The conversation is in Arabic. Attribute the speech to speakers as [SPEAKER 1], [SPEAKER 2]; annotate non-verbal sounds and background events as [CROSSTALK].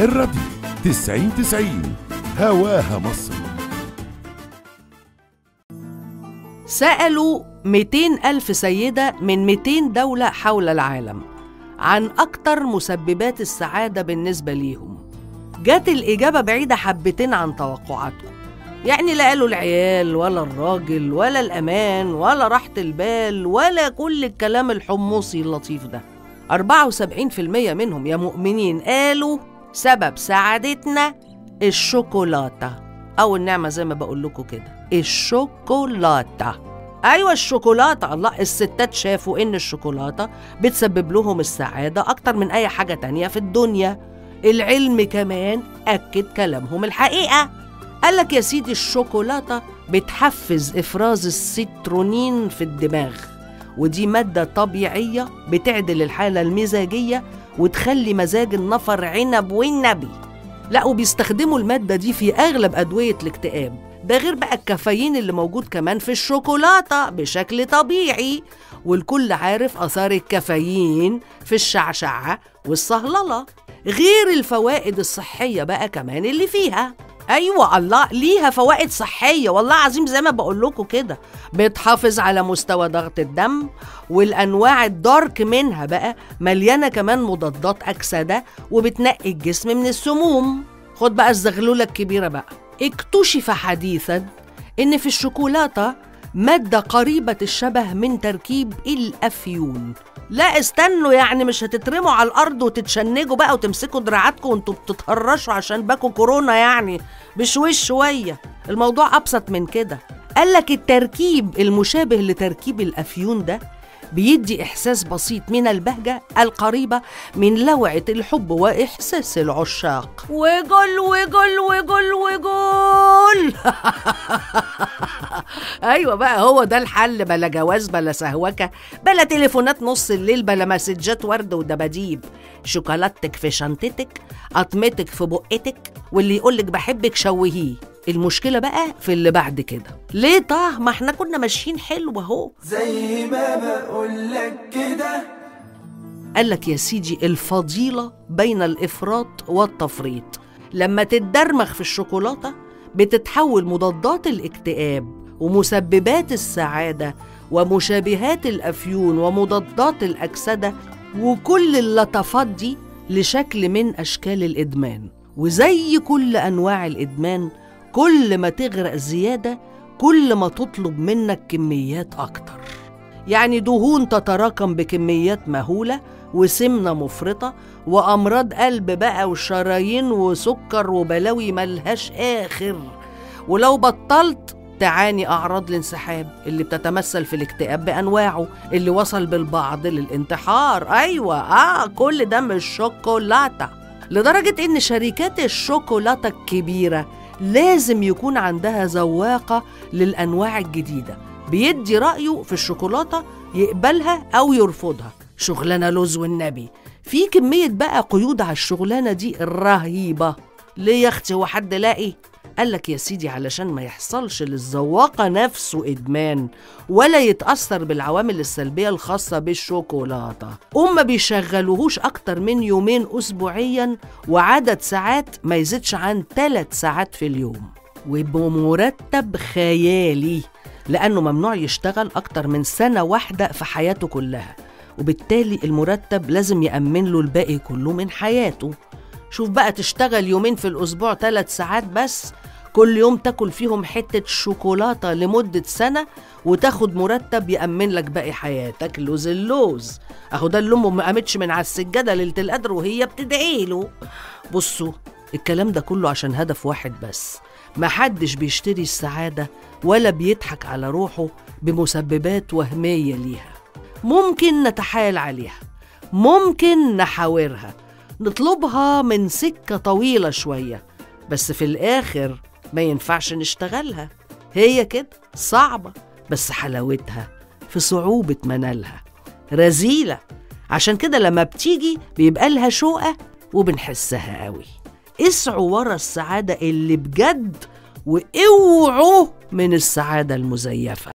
[SPEAKER 1] الراديو 90 90 هواها مصر.
[SPEAKER 2] سألوا 200 ألف سيدة من 200 دولة حول العالم عن أكتر مسببات السعادة بالنسبة ليهم. جات الإجابة بعيدة حبتين عن توقعاتكم يعني لا قالوا العيال ولا الراجل ولا الأمان ولا راحة البال ولا كل الكلام الحمصي اللطيف ده. 74% منهم يا مؤمنين قالوا سبب سعادتنا الشوكولاتة. أو النعمة زي ما بقول لكم كده الشوكولاتة. أيوة الشوكولاتة. الله الستات شافوا إن الشوكولاتة بتسبب لهم السعادة أكتر من أي حاجة تانية في الدنيا. العلم كمان أكد كلامهم الحقيقة. قالك يا سيدي الشوكولاتة بتحفز إفراز السيترونين في الدماغ ودي مادة طبيعية بتعدل الحالة المزاجية وتخلي مزاج النفر عنب والنبي. لا وبيستخدموا المادة دي في أغلب أدوية الاكتئاب ده غير بقى الكافيين اللي موجود كمان في الشوكولاتة بشكل طبيعي. والكل عارف آثار الكافيين في الشعشعة والصهللة غير الفوائد الصحية بقى كمان اللي فيها. أيوه الله ليها فوائد صحية. والله عظيم زي ما بقول لكم كده بتحافظ على مستوى ضغط الدم والأنواع الدارك منها بقى مليانة كمان مضادات أكسدة وبتنقي الجسم من السموم. خد بقى الزغلولة الكبيرة بقى. اكتشف حديثا إن في الشوكولاتة مادة قريبة الشبه من تركيب الأفيون. لا استنوا يعني مش هتترموا على الأرض وتتشنجوا بقى وتمسكوا دراعاتكم وانتوا بتتهرشوا عشان باكوا كورونا يعني. بشويش شوية. الموضوع أبسط من كده. قالك التركيب المشابه لتركيب الأفيون ده بيدي إحساس بسيط من البهجة القريبة من لوعة الحب وإحساس العشاق. وجل وجل وجل وجل. [LAUGHS] أيوة بقى هو ده الحل بلا جواز بلا سهوكة بلا تليفونات نص الليل بلا مسجات ورد ودباديب. شوكولاتتك في شنطتك قطمتك في بقتك واللي يقولك بحبك شوهيه. المشكلة بقى في اللي بعد كده. ليه طه؟ ما إحنا كنا ماشيين حلو اهو.
[SPEAKER 3] زي ما بقولك كده.
[SPEAKER 2] قالك يا سيدي الفضيلة بين الإفراط والتفريط. لما تتدرمخ في الشوكولاتة بتتحول مضادات الاكتئاب. ومسببات السعادة ومشابهات الأفيون ومضادات الأكسدة وكل اللطفات دي لشكل من أشكال الإدمان. وزي كل أنواع الإدمان كل ما تغرق زيادة كل ما تطلب منك كميات أكتر. يعني دهون تتراكم بكميات مهولة وسمنة مفرطة وأمراض قلب بقى وشرايين وسكر وبلاوي ملهاش آخر. ولو بطلت تعاني أعراض الانسحاب اللي بتتمثل في الاكتئاب بأنواعه اللي وصل بالبعض للانتحار. أيوة آه كل ده من الشوكولاتة. لدرجة إن شركات الشوكولاتة الكبيرة لازم يكون عندها ذواقة للأنواع الجديدة. بيدي رأيه في الشوكولاتة يقبلها أو يرفضها. شغلانة لوز والنبي. في كمية بقى قيود على الشغلانة دي رهيبة. ليه يا أختي هو حد لاقي؟ قالك يا سيدي علشان ما يحصلش للذواقة نفسه إدمان ولا يتأثر بالعوامل السلبية الخاصة بالشوكولاتة. وما بيشغلوهوش أكتر من يومين أسبوعيا وعدد ساعات ما يزيدش عن ثلاث ساعات في اليوم. وبمرتب خيالي لأنه ممنوع يشتغل أكتر من سنة واحدة في حياته كلها. وبالتالي المرتب لازم يأمن له الباقي كله من حياته. شوف بقى تشتغل يومين في الأسبوع ثلاث ساعات بس كل يوم تاكل فيهم حتة شوكولاتة لمدة سنة وتاخد مرتب يأمن لك باقي حياتك. لوز اللوز. أهو ده اللي أمه ما قامتش من على السجادة ليلة القدر وهي بتدعي له. بصوا الكلام ده كله عشان هدف واحد بس. محدش بيشتري السعادة ولا بيضحك على روحه بمسببات وهمية ليها. ممكن نتحايل عليها. ممكن نحاورها. نطلبها من سكة طويلة شوية. بس في الآخر ما ينفعش نشتغلها. هي كده صعبة بس حلاوتها في صعوبة منالها. رزيلة عشان كده لما بتيجي بيبقى لها شوقة وبنحسها قوي. اسعوا ورا السعادة اللي بجد وأوعوا من السعادة المزيفة.